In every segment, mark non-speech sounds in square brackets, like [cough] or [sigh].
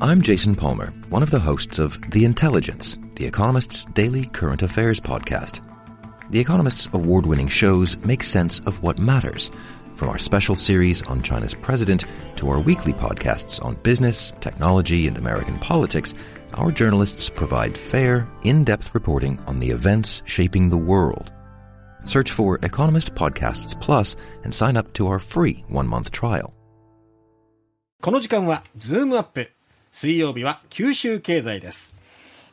I'm Jason Palmer, one of the hosts of The Intelligence, The Economist's daily current affairs podcast. The Economist's award winning shows make sense of what matters, from our special series on China's president to our weekly podcasts on business, technology, and American politics. Our journalists provide fair, in depth reporting on the events shaping the world. Search for Economist Podcasts Plus and sign up to our free one month trial. この時間はズームアップ 水曜日は九州経済です。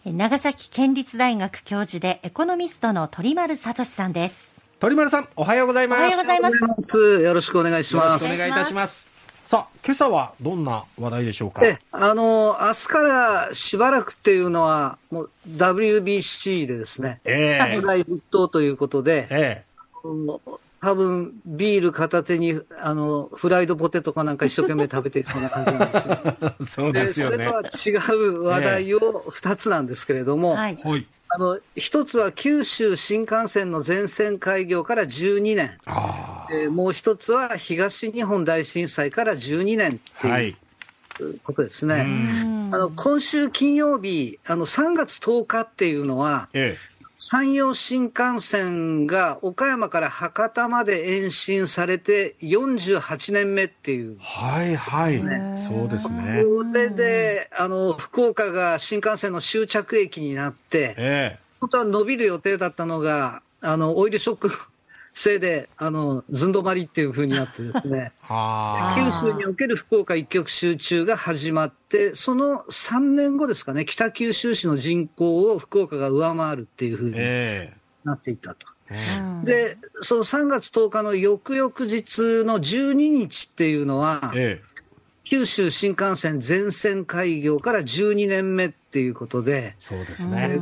長崎県立大学教授でエコノミストの鳥丸聡さんです。鳥丸さんおはようございます。おはようございます。よろしくお願いしよろます。しくお願いいたします。さあ今朝はどんな話題でしょうか？え、あの、明日からしばらくっていうのは、もう WBC でですね、ええ。大沸騰ということで、えもう多分ビール片手に、あの、フライドポテトかなんか一生懸命食べていそうな感じなんですね。え [laughs] そうですよね。それとは違う話題を二つなんですけれども、はい。はい。あの、一つは九州新幹線の全線開業から12年。あえーもう一つは東日本大震災から12年っていうあはい。ことですね。うん。あの今週金曜日、あの3月10日っていうのは、え山陽新幹線が岡山から博多まで延伸されて48年目っていう。え、はいはい。そうですね。それであの福岡が新幹線の終着駅になって、え本当は伸びる予定だったのが、あのオイルショックのせいであのずんどまりっていう風になってですね。[laughs] 九州における福岡一極集中が始まって、その3年後ですかね、北九州市の人口を福岡が上回るっていうふうにえなっていったと。えうんで、その3月10日の翌々日の12日っていうのは、ええ九州新幹線全線開業から12年目っていうことで、そうですうね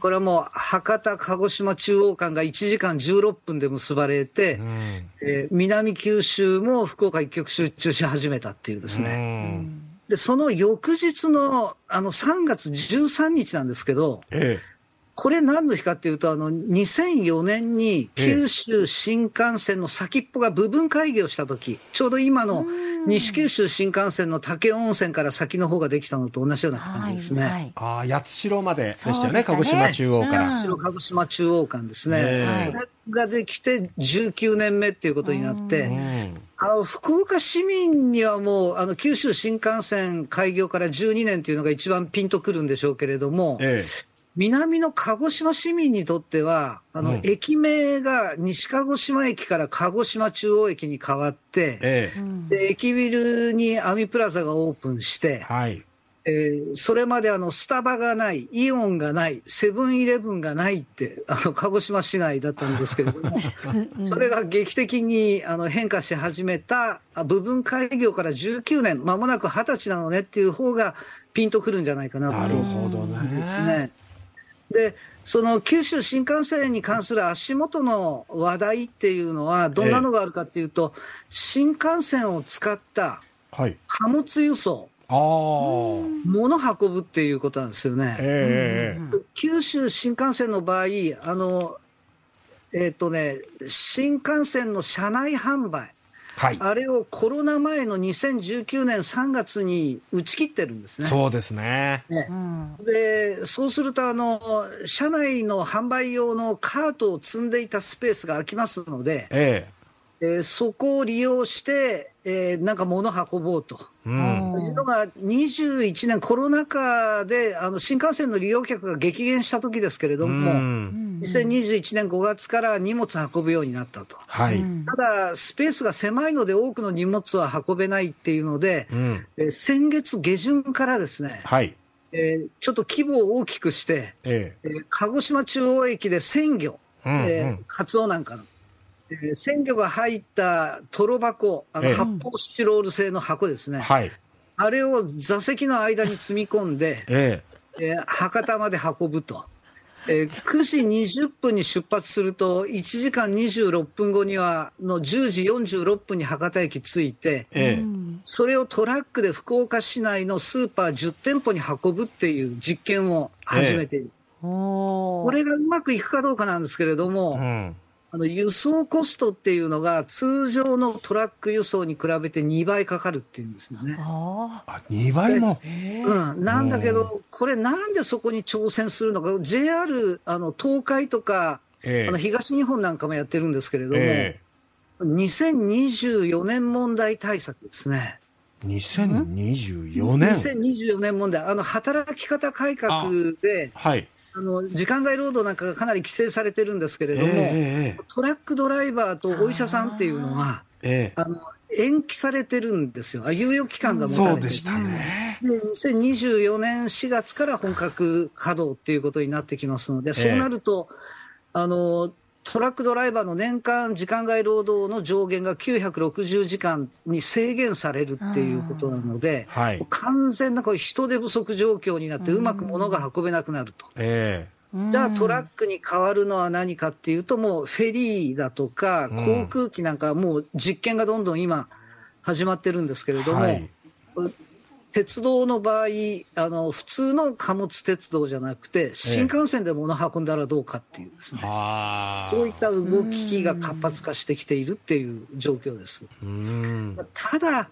これはもう博多、鹿児島中央間が1時間16分で結ばれて、うん。えー南九州も福岡一極集中し始めたっていうですね。うん。で、その翌日の、あの、3月13日なんですけど、えこれ何の日かっていうと、あの、2004年に九州新幹線の先っぽが部分開業した時、ちょうど今の西九州新幹線の武雄温泉から先の方ができたのと同じような感じですね。はいはい。えああ八代まででしたよねね。鹿児島中央から。うん白鹿児島中央間ですね。ができて19年目っていうことになって、うん。あの福岡市民にはもうあの九州新幹線開業から12年というのが一番ピンとくるんでしょうけれども、え南の鹿児島市民にとっては、あの、うん。駅名が西鹿児島駅から鹿児島中央駅に変わって、ええ。うんで、駅ビルにアミプラザがオープンして、はい。えーそれまであの、スタバがない、イオンがない、セブンイレブンがないって、あの、鹿児島市内だったんですけれども、[laughs] それが劇的にあの変化し始めた、あ部分開業から19年、間もなく20歳なのねっていう方がピンとくるんじゃないかななっていうるほどね。で、その九州新幹線に関する足元の話題っていうのは、どんなのがあるかっていうと、新幹線を使ったはい。貨物輸送、ああ物運ぶっていうことなんですよね。ええ九州新幹線の場合、あの、えっ、とね、新幹線の車内販売、はい。あれをコロナ前の2019年3月に打ち切ってるんですね。そうですね。ね。うん。で、そうすると、あの、車内の販売用のカートを積んでいたスペースが空きますので、ええ。ーそこを利用して、えーなんか物運ぼうと。えうん。というのが21年コロナ禍であの新幹線の利用客が激減した時ですけれどうも、ん2021年5月から荷物運ぶようになったと。はい。うんただ、スペースが狭いので多くの荷物は運べないっていうので、うん。えー先月下旬からですね、はい。えーちょっと規模を大きくして、ええ。ー鹿児島中央駅で鮮魚、えうん。えーカツオなんかの、えー鮮魚が入ったトロ箱、あのええ。発泡スチロール製の箱ですね、はい。あれを座席の間に積み込んで、え。えー博多まで運ぶと。えー9時20分に出発すると、1時間26分後には、の10時46分に博多駅着いて、ええ。えそれをトラックで福岡市内のスーパー10店舗に運ぶっていう実験を始めている。おーこれがうまくいくかどうかなんですけれども、うん輸送コストっていうのが通常のトラック輸送に比べて2倍かかるっていうんですよね。ああ、2倍も？うん、なんだけど、これなんでそこに挑戦するのか、JR、あの、東海とか、ええあの、東日本なんかもやってるんですけれども、え2024年問題対策ですね。え2024年。2024年問題、あの、働き方改革で、はい。あの、時間外労働なんかがかなり規制されてるんですけれども、ええトラックドライバーとお医者さんっていうのは、えええあの、延期されてるんですよ。あ猶予期間がえ持たれてでね。で、2024年4月から本格稼働っていうことになってきますので、そうなると、あの、トラックドライバーの年間時間外労働の上限が960時間に制限されるっていうことなので、はい。完全なこう人手不足状況になって、うまく物が運べなくなると。えじゃあトラックに変わるのは何かっていうと、もうフェリーだとか、うん。航空機なんかはもう実験がどんどん今、始まってるんですけれえども、はい。鉄道の場合あの、普通の貨物鉄道じゃなくて、新幹線で物運んだらどうかっていうですね、ああ。そういった動きが活発化してきているっていう状況です。うん。ただ、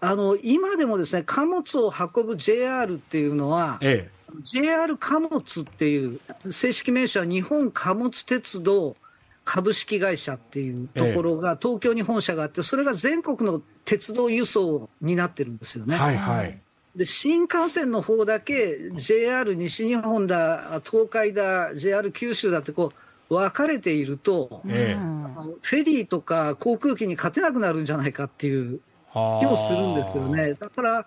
あの今でもですね貨物を運ぶ JR っていうのは、え JR 貨物っていう、正式名称は日本貨物鉄道株式会社っていうところが、東京に本社があって、それが全国の鉄道輸送になってるんですよえ。ね。はいはい。で新幹線の方だけ JR 西日本だ、東海だ、JR 九州だってこう分かれていると、フェリーとか航空機に勝てなくなるんじゃないかっていう気もするんですよね。だから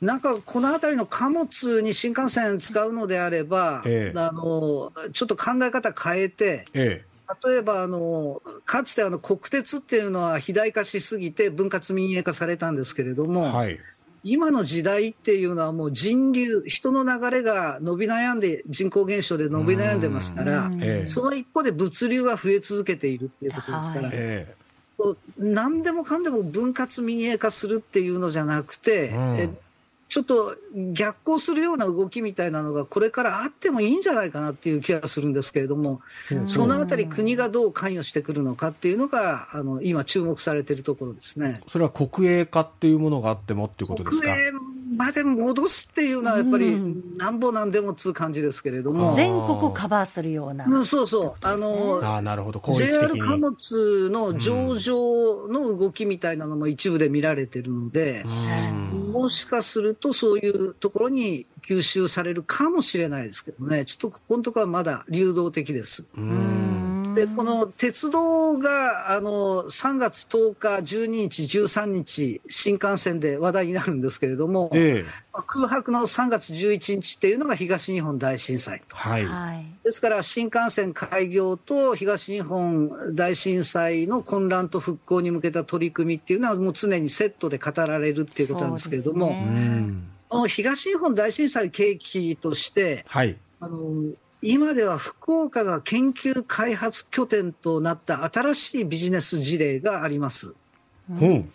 なんかこのあたりの貨物に新幹線使うのであれば、ええあのちょっと考え方変えて、え例えばあのかつてあの国鉄っていうのは肥大化しすぎて分割民営化されたんですけれどえ。も、はい。今の時代っていうのはもう人流、人の流れが伸び悩んで、人口減少で伸び悩んでますからう、んええ。その一方で物流は増え続けているっていうことですから、はいえこう何でもかんでも分割民営化するっていうのじゃなくて、うんえちょっと逆行するような動きみたいなのがこれからあってもいいんじゃないかなっていう気がするんですけれども、え。そのあたり国がどう関与してくるのかっていうのが、あの、今注目されているところですね。それは国営化っていうものがあってもっていうことですか？国営まで戻すっていうのはやっぱりうんなんぼなんでもっつう感じですけれどあも、全国をカバーするような。うん、そうそう、あの、ああ、なるほど。JR 的貨に。物の上場の動きみたいなのも一部で見られてるので、うん。もしかするとそういうところに吸収されるかもしれないですけどね、ちょっとここのところはまだ流動的です。う。うんんで、この鉄道が、あの、3月10日、12日、13日、新幹線で話題になるんですけれども、ええ。空白の3月11日っていうのが東日本大震災と。はい。はい。ですから、新幹線開業と東日本大震災の混乱と復興に向けた取り組みっていうのは、もう常にセットで語られるっていうことなんですけれども、ね東日本大震災契機として、はい。あの今では福岡が研究開発拠点となった新しいビジネス事例があります。本。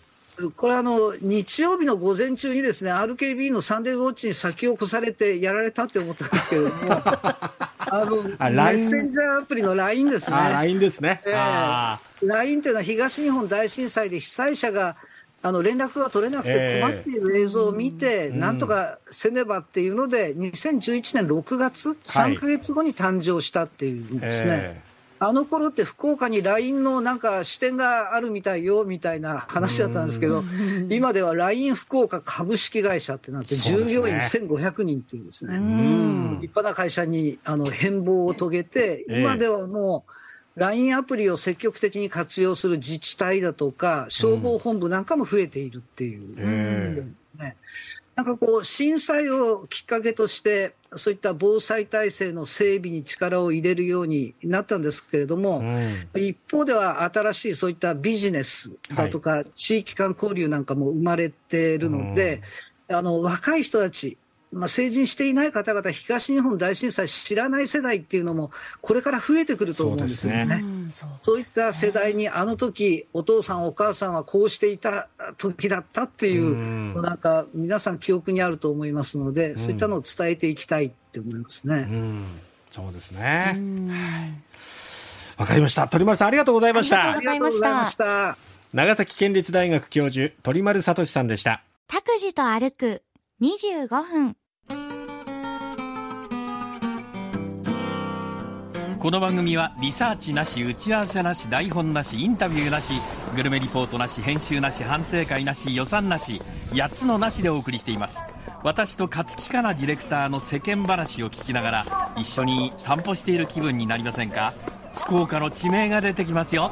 これはあの日曜日の午前中にですね RKB のサンデーウォッチに先を越されてやられたって思ったんですけれども、[laughs] あのあメッセンジャーアプリの LINE ですね。LINE ですね。ええあ LINE というのは東日本大震災で被災者があの連絡が取れなくてええ困っている映像を見て、うんなんとかせねばっていうので、2011年6月、3か月後に誕生したっていうんあ。ですね。えあの頃って福岡に LINE のなんか支店があるみたいよみたいな話だったんですけど、今では LINE 福岡株式会社ってなって、従業員1500人っていうんですね。え。ううんん。立派な会社にあの変貌を遂げて、ええ今ではもう、LINE アプリを積極的に活用する自治体だとか、消防本部なんかも増えているっていう。えねなんかこう、震災をきっかけとして、そういった防災体制の整備に力を入れるようになったんですけれども、え。うん。一方では新しいそういったビジネスだとか、地域間交流なんかも生まれているので、あの若い人たち、まあ、成人していない方々、東日本大震災知らない世代っていうのも、これから増えてくると思うんですよね。そうですうんそうそういった世代に、あの時お父さん、お母さんはこうしていた時だったっていう、うんなんか皆さん、記憶にあると思いますので、そういったのを伝えていきたいって思いますね。うん。そうですうね。んわかりました。鳥丸さんありがとうございましたあり。ありがとうございました。長崎県立大学教授、鳥丸聡さんでした。拓司と歩く25分。この番組はリサーチなし打ち合わせなし台本なしインタビューなしグルメリポートなし編集なし反省会なし予算なし8つのなしでお送りしています。私と勝木かなディレクターの世間話を聞きながら一緒に散歩している気分になりませんか？福岡の地名が出てきますよ。